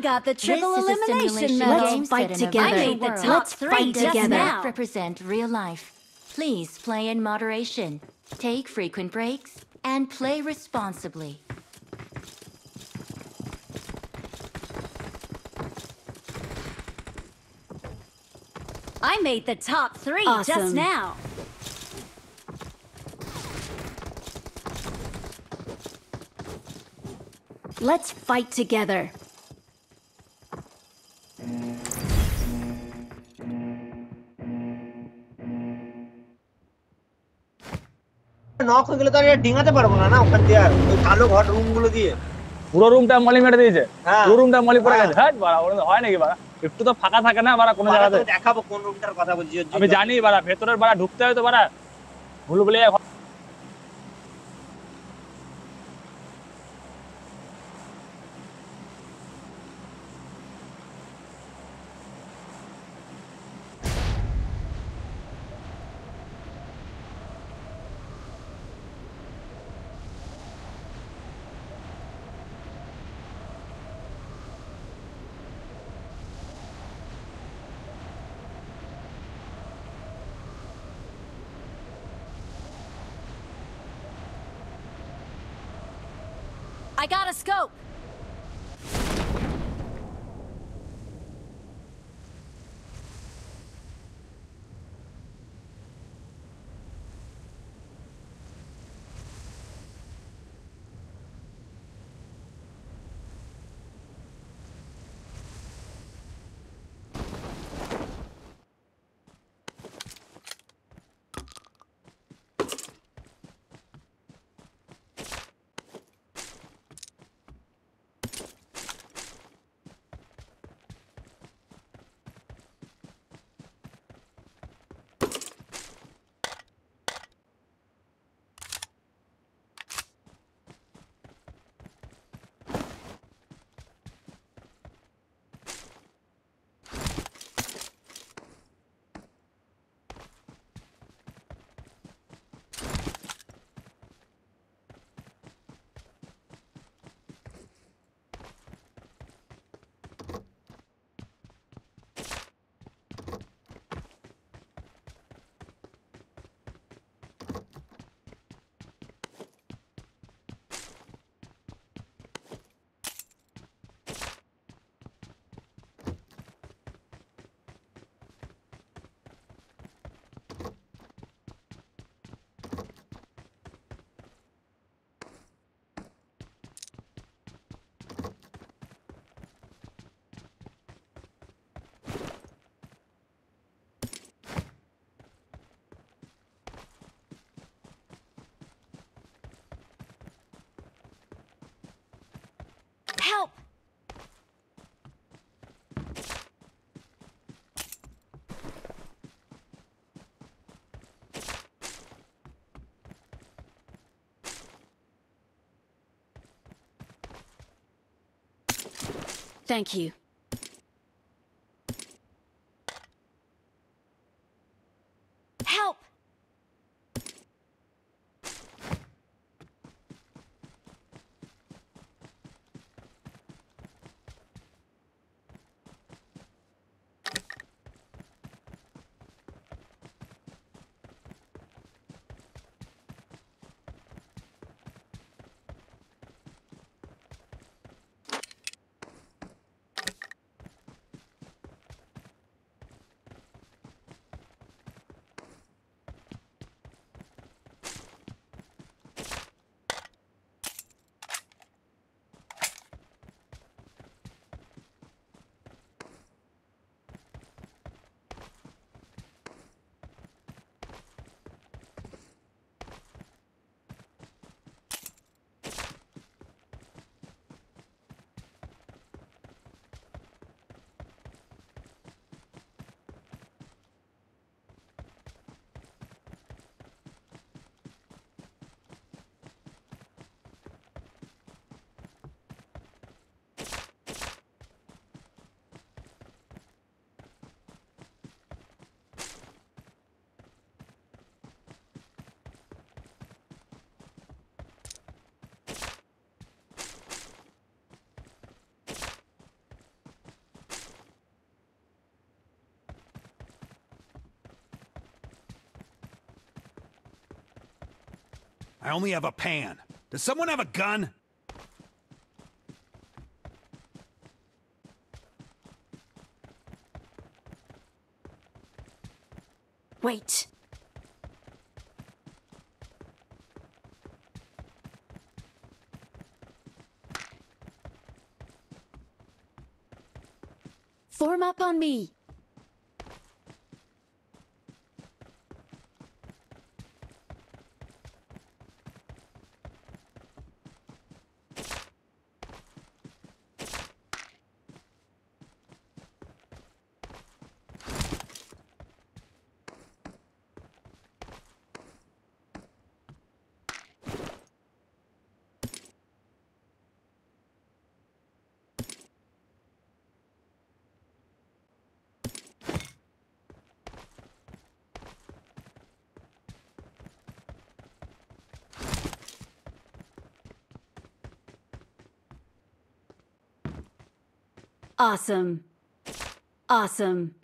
got the triple This elimination medal. Let's fight set in a together. I made the top. Let's three fight just together. Now. represent real life. Please play in moderation. Take frequent breaks and play responsibly. I made the top three just Awesome. now. Let's fight together. Knock হয়ে গেলে তো আর এটা ডিঙাতে পারব না না? ওখান দিয়ে আর ওই কালো ঘর রুমগুলো দিয়ে। পুরো রুমটা মলি মেরে দিয়েছে? হ্যাঁ। পুরো রুমটা মলি পড়ে হ্যাঁ। গেছে? হ্যাঁ বাড়া হয় নাকি বাড়া? একটু তো ফাঁকা থাকে না বাড়া কোনো জায়গাতে? দেখাবো কোন রুমটার কথা বলছি। আমি জানি বাড়া ভেতরের বাড়া ঢুকতে হয় তো বাড়া। ভুল বলে got a scope. Help! Thank you. I only have a pan. Does someone have a gun? Wait. Form up on me. Awesome. Awesome.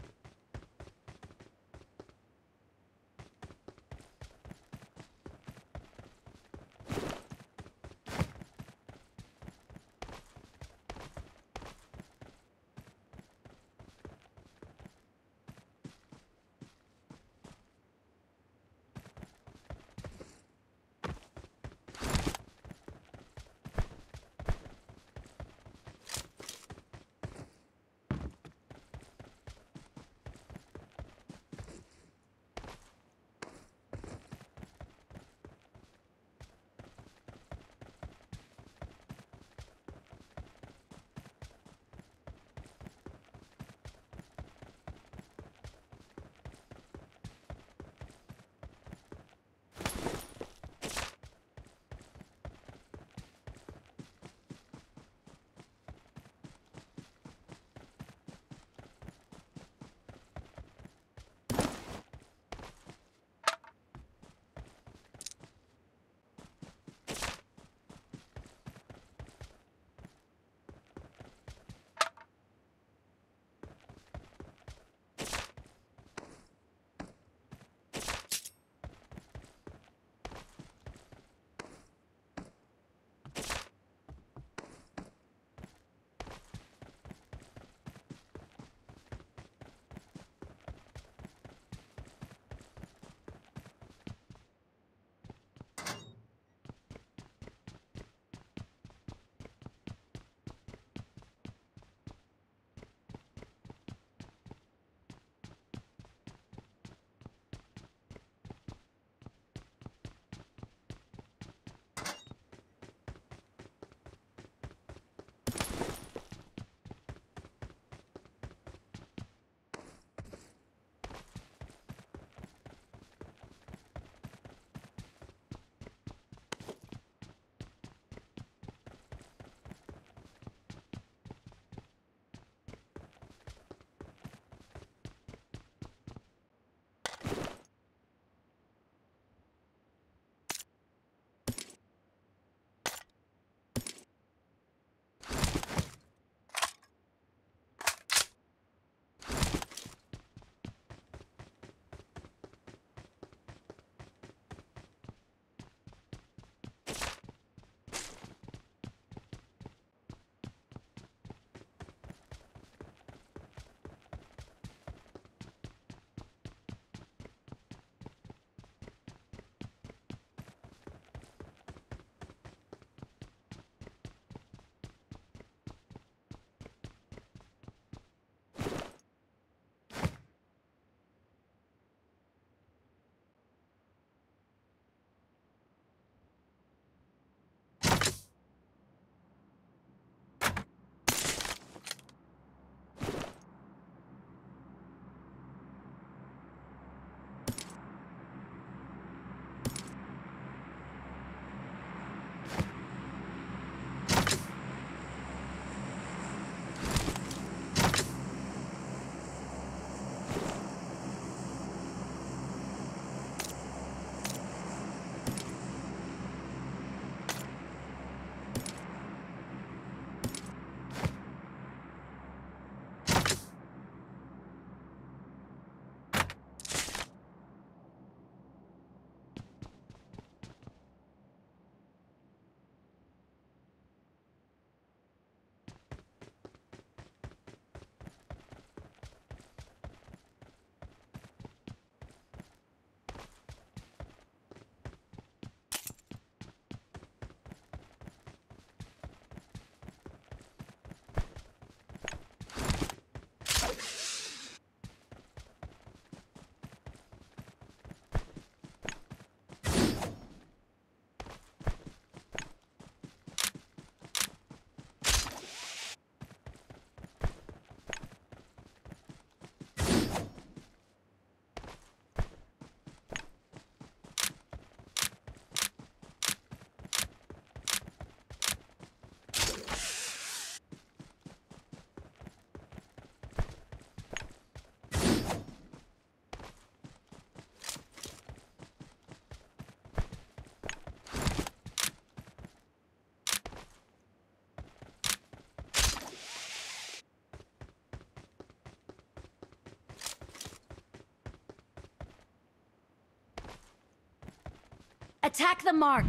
Attack the mark.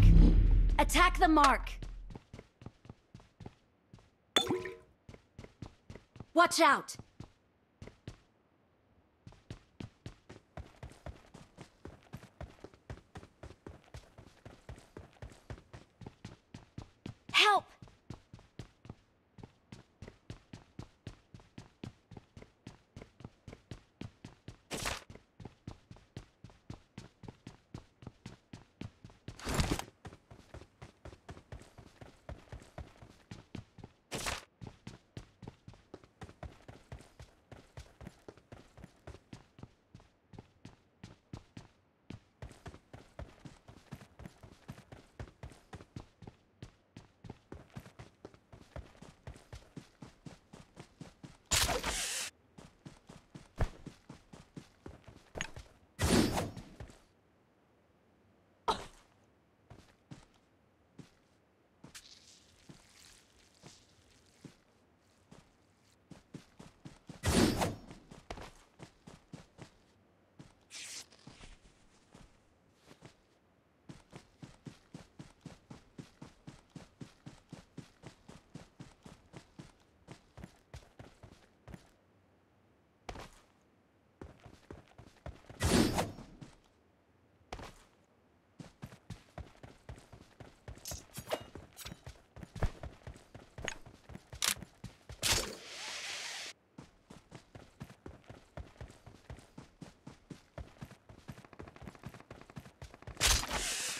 Attack the mark. Watch out. Help!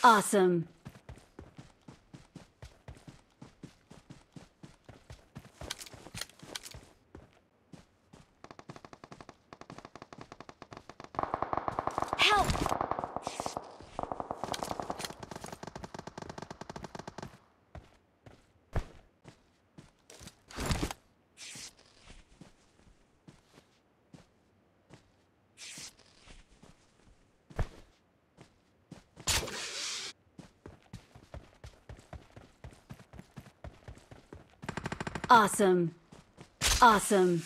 Awesome. Help! Awesome. Awesome.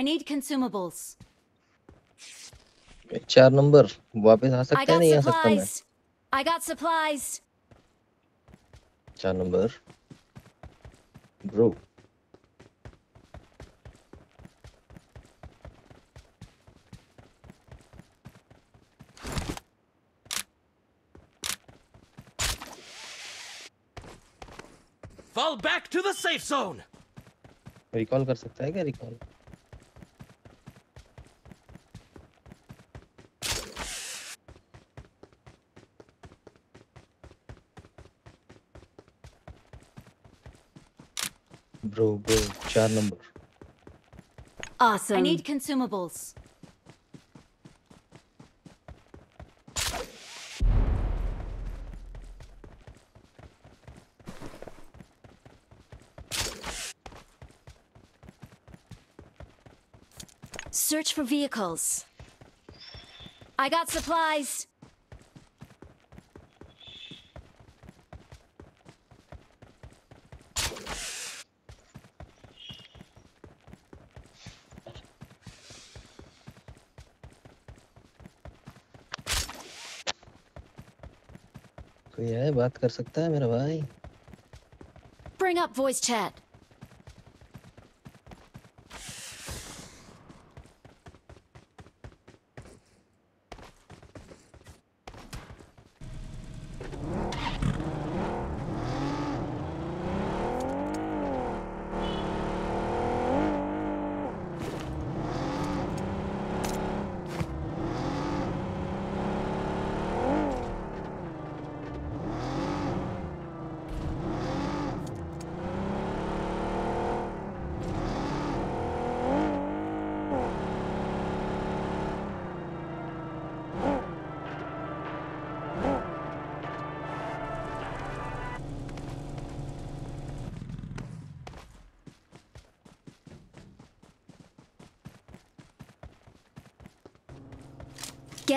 I need consumables. चार number वापस आ I सकता है got नहीं आ सकता मैं supplies. I got supplies. चार number bro Fall back to the safe zone! Recall कर सकता है क्या recall bro, bro. Char number. Awesome. I need consumables. Search for vehicles. I got supplies. कोई है बात कर सकता है मेरा भाई Bring up voice chat.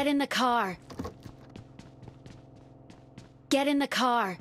Get in the car. Get in the car.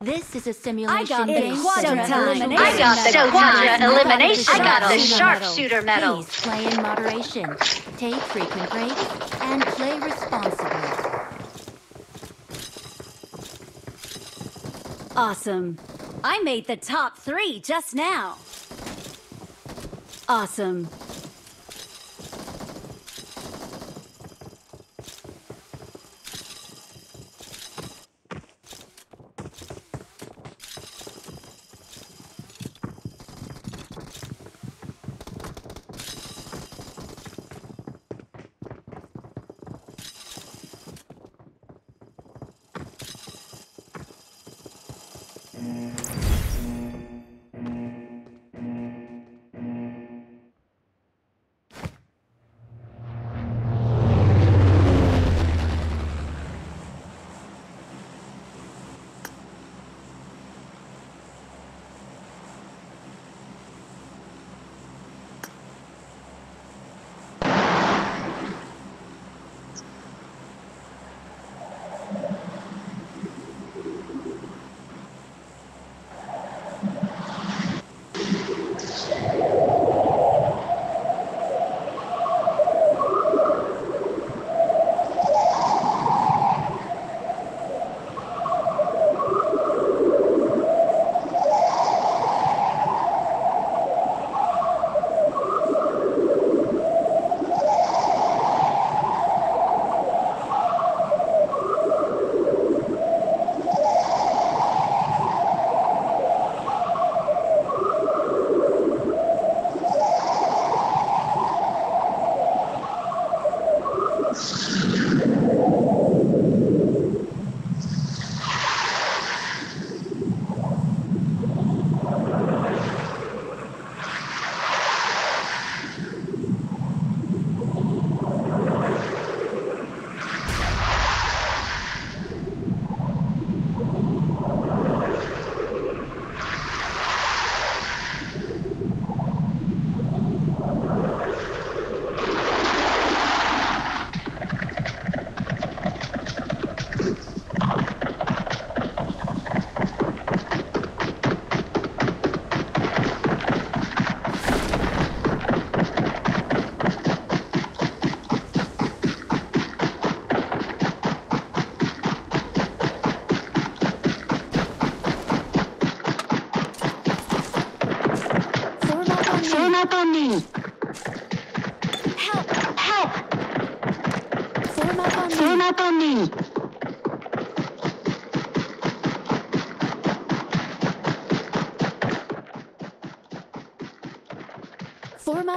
This is a simulation got the based quadra on elimination. I got the Please quadra elimination. I got the Please sharpshooter medal. play in moderation. Take frequent breaks and play responsibly. Awesome. I made the top three just now. Awesome.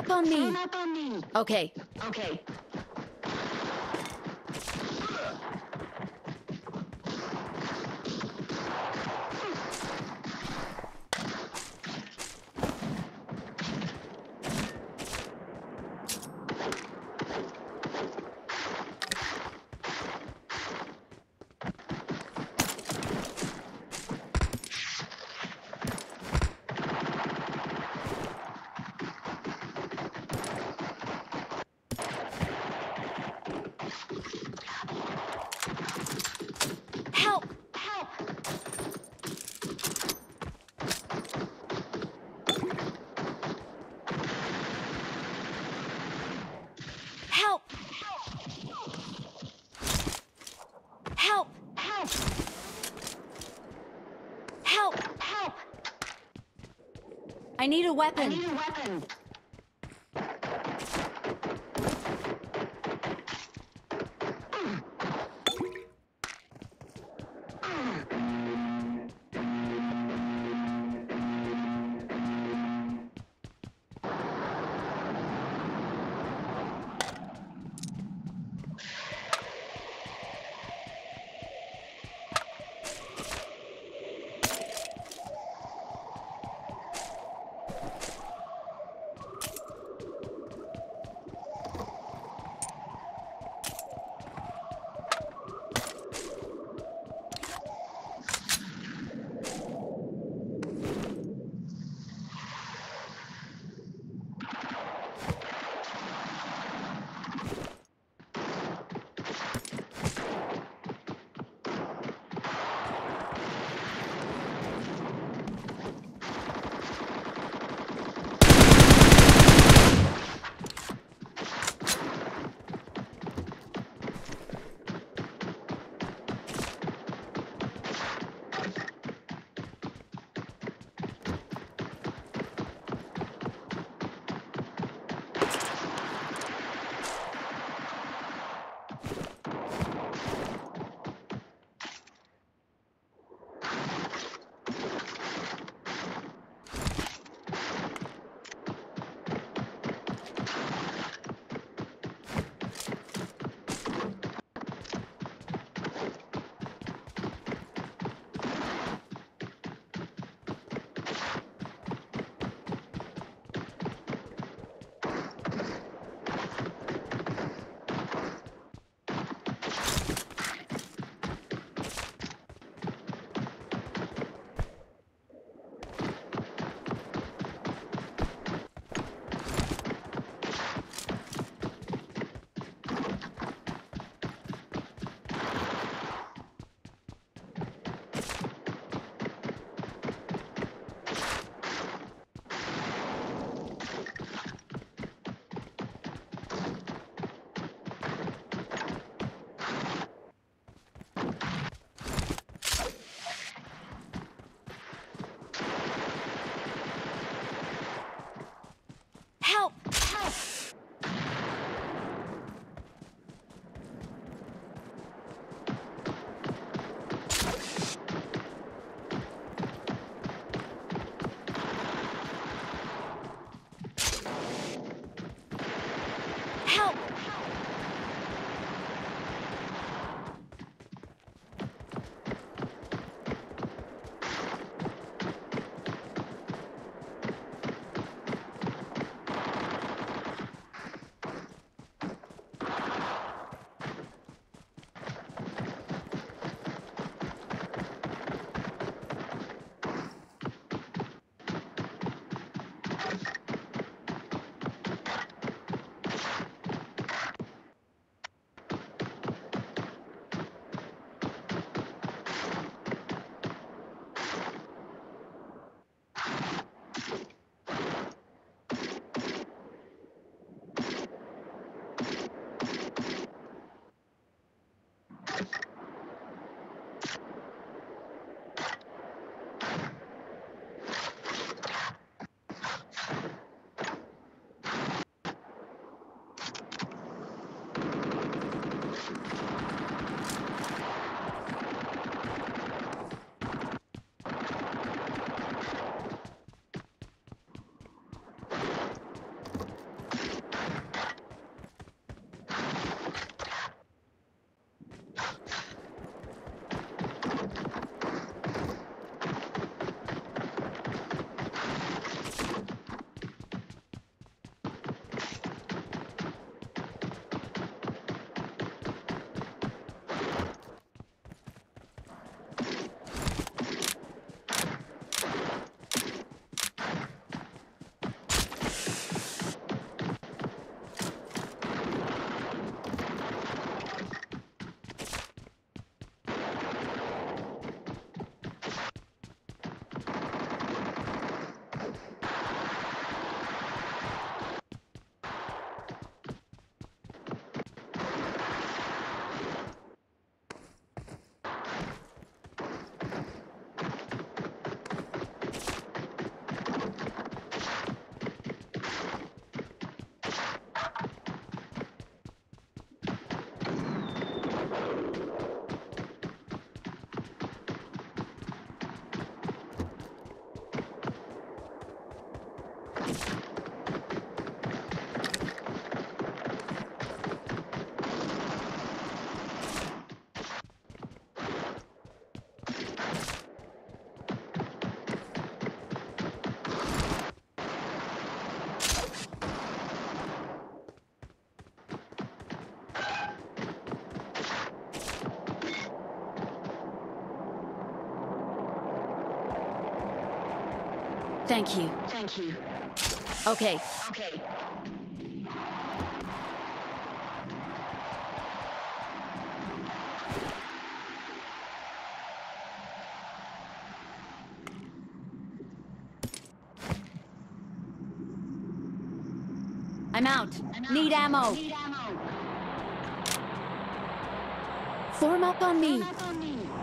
Up on me. Form up on me. Okay. Okay. Help! Help! Help! Help! Help! Help! Help! I need a weapon. I need a weapon. Thank you. Thank you. Okay. Okay. I'm out. Need ammo. Need ammo. Form up on me. Up on me.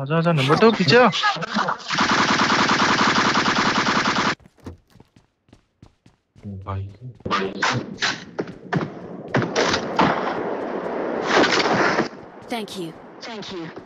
आजा आजा number तो पीछे भाई thank you thank you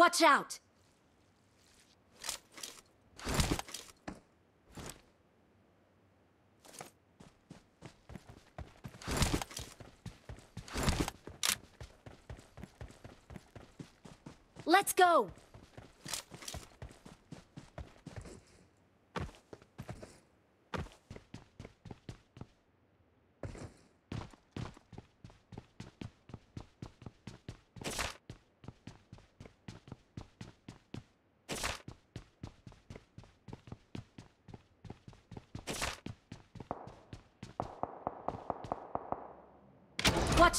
Watch out! Let's go!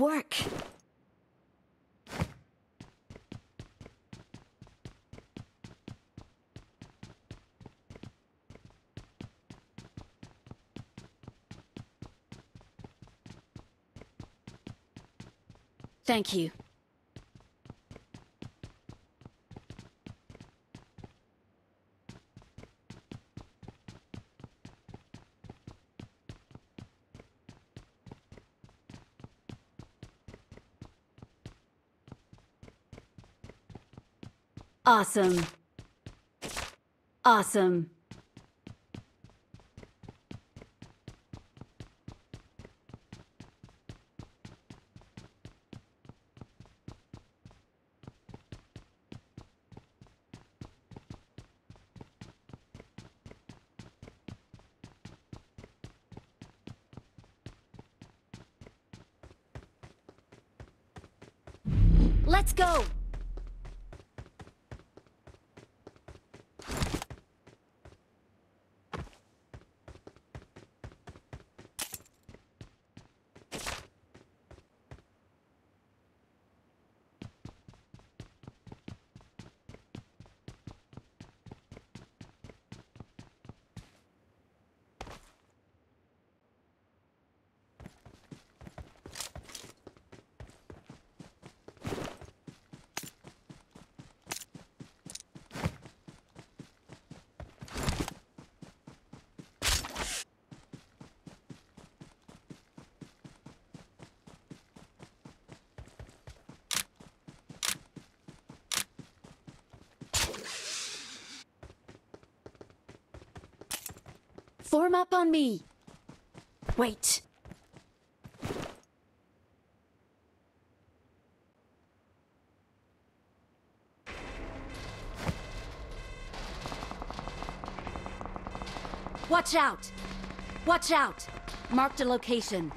work. Thank you. Awesome. Awesome. Let's go! Form up on me. Wait. Watch out! Watch out! Marked a location.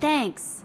Thanks.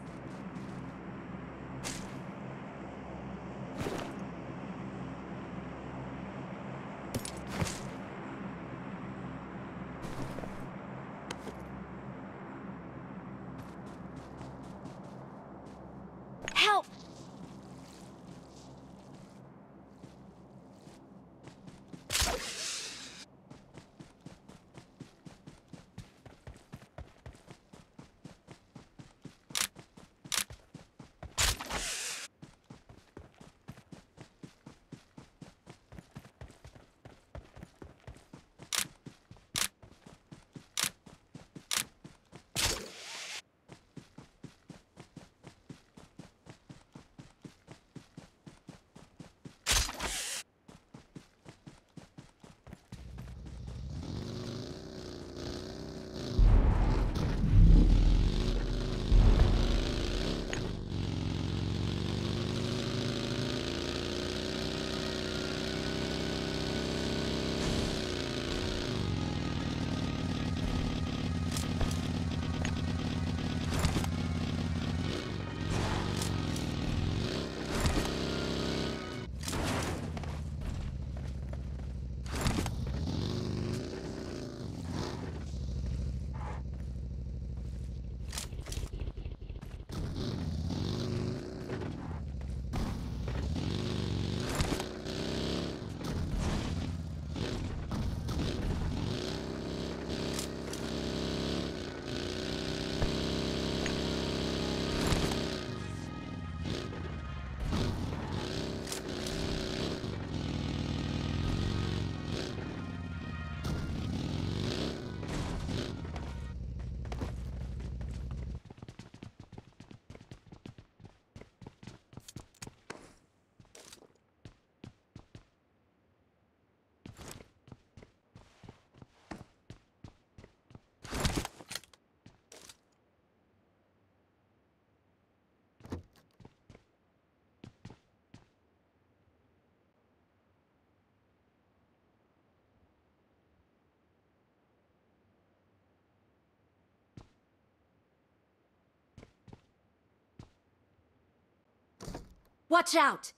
Watch out!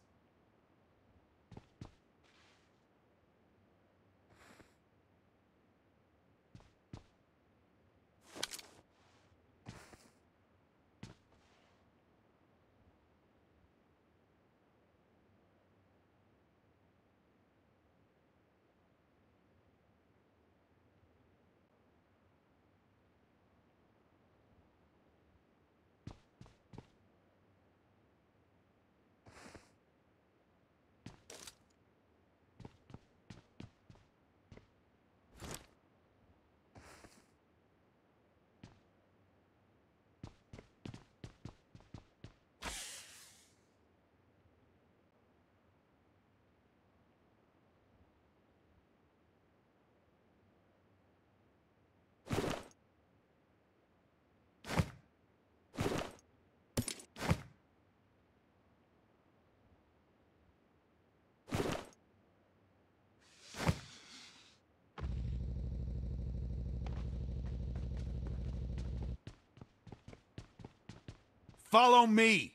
Follow me.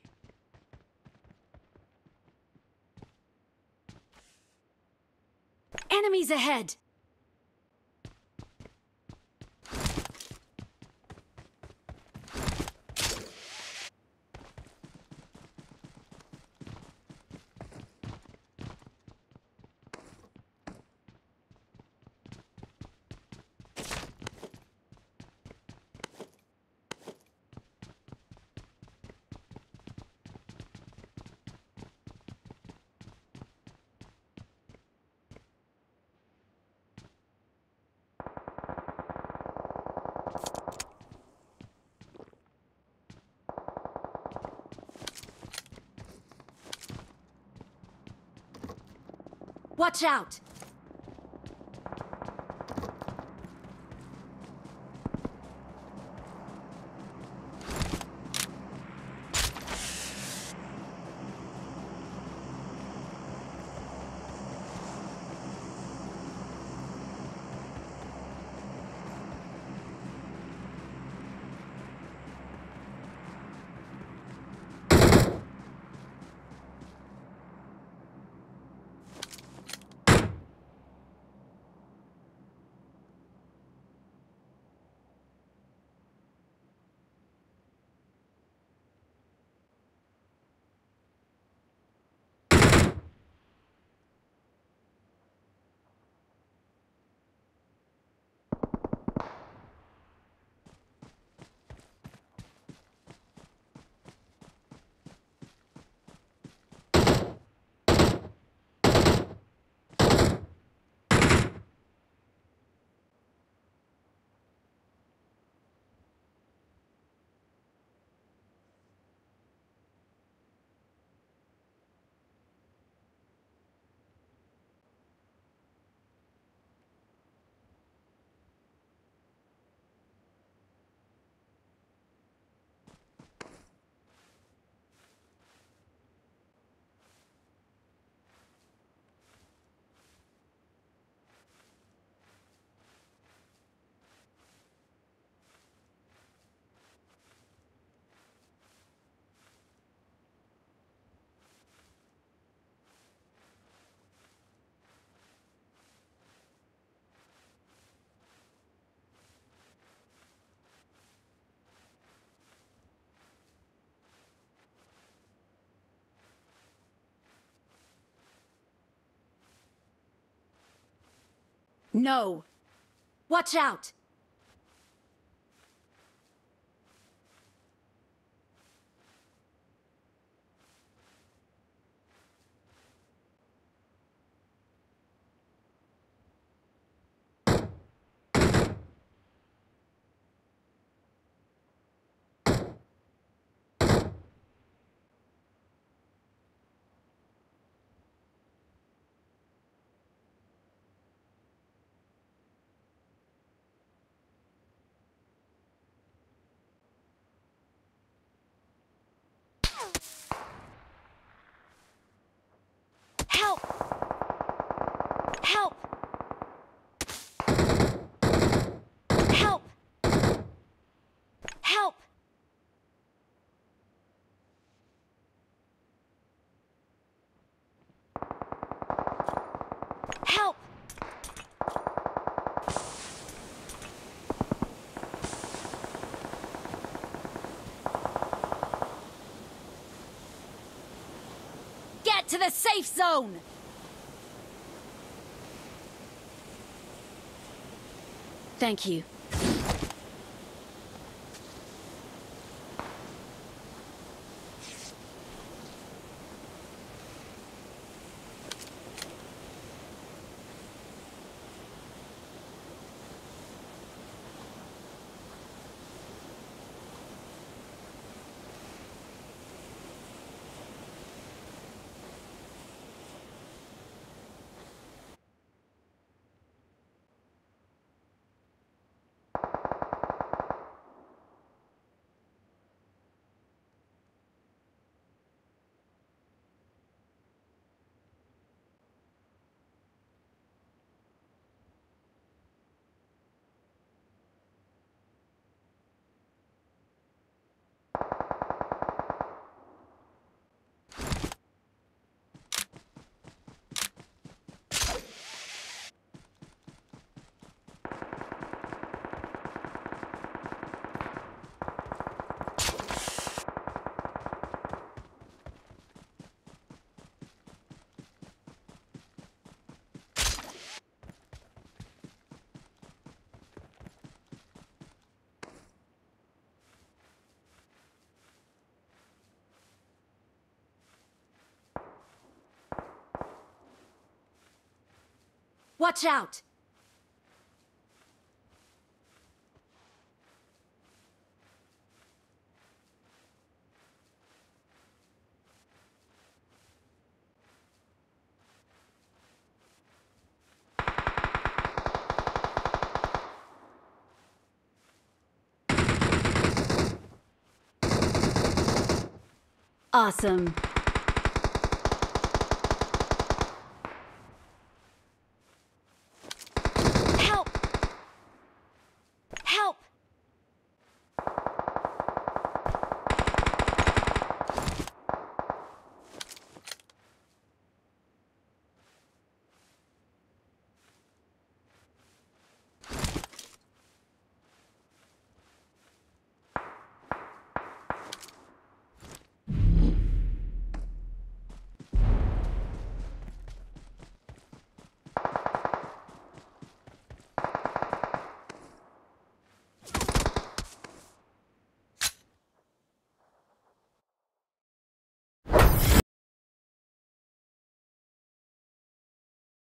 Enemies ahead! Watch out! No! Watch out! To the safe zone! Thank you. Watch out! Awesome.